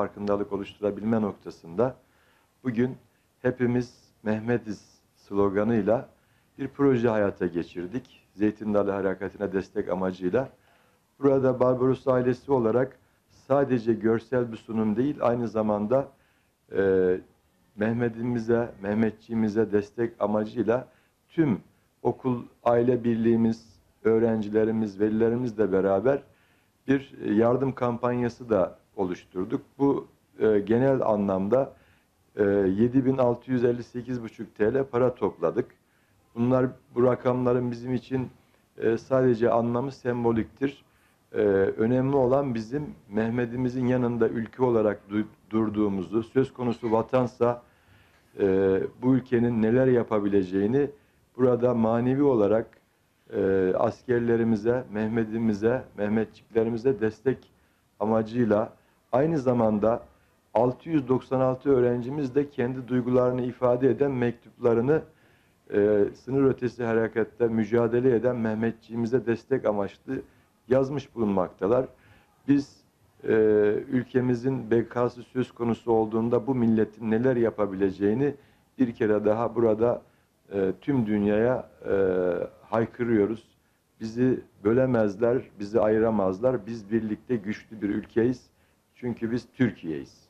farkındalık oluşturabilme noktasında bugün hepimiz Mehmetiz sloganıyla bir proje hayata geçirdik. Zeytin Dalı Harekatı'na destek amacıyla. Burada Barbaros ailesi olarak sadece görsel bir sunum değil, aynı zamanda e, Mehmet'imize, Mehmetçiğimize destek amacıyla tüm okul aile birliğimiz, öğrencilerimiz, velilerimizle beraber bir yardım kampanyası da oluşturduk. Bu e, genel anlamda e, 7658,5 TL para topladık. Bunlar bu rakamların bizim için e, sadece anlamı semboliktir. E, önemli olan bizim Mehmet'imizin yanında ülke olarak du- durduğumuzu, söz konusu vatansa e, bu ülkenin neler yapabileceğini burada manevi olarak e, askerlerimize, Mehmet'imize, Mehmetçiklerimize destek amacıyla aynı zamanda 696 öğrencimiz de kendi duygularını ifade eden mektuplarını e, sınır ötesi harekatte mücadele eden Mehmetçiğimize destek amaçlı yazmış bulunmaktalar. Biz e, ülkemizin bekası söz konusu olduğunda bu milletin neler yapabileceğini bir kere daha burada e, tüm dünyaya e, haykırıyoruz. Bizi bölemezler, bizi ayıramazlar. Biz birlikte güçlü bir ülkeyiz. Çünkü biz Türkiye'yiz.